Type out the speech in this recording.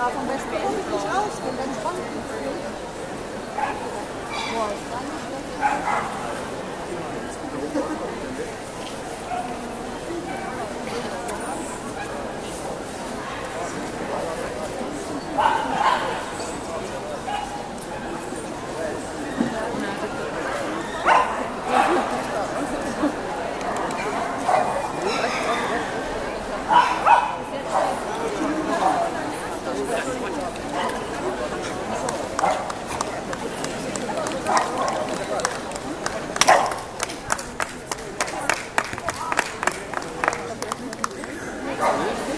davon wäre später nicht aus, denn wenn es kommt, calor.